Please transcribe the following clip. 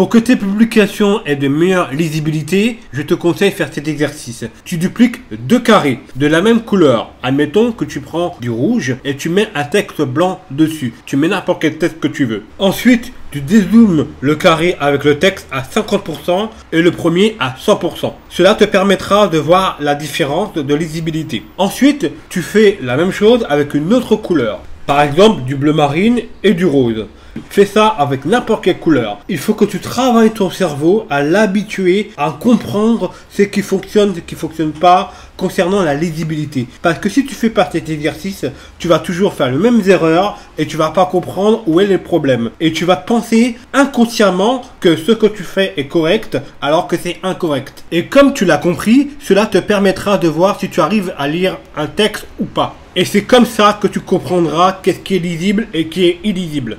Pour que tes publications aient de meilleure lisibilité, je te conseille de faire cet exercice. Tu dupliques deux carrés de la même couleur. Admettons que tu prends du rouge et tu mets un texte blanc dessus. Tu mets n'importe quel texte que tu veux. Ensuite, tu dézoomes le carré avec le texte à 50% et le premier à 100%. Cela te permettra de voir la différence de lisibilité. Ensuite, tu fais la même chose avec une autre couleur. Par exemple, du bleu marine et du rose. Fais ça avec n'importe quelle couleur. Il faut que tu travailles ton cerveau à l'habituer à comprendre ce qui fonctionne, ce qui fonctionne pas concernant la lisibilité. Parce que si tu fais pas cet exercice, tu vas toujours faire les mêmes erreurs et tu vas pas comprendre où est le problème. Et tu vas penser inconsciemment que ce que tu fais est correct alors que c'est incorrect. Et comme tu l'as compris, cela te permettra de voir si tu arrives à lire un texte ou pas. Et c'est comme ça que tu comprendras qu'est-ce qui est lisible et qui est illisible.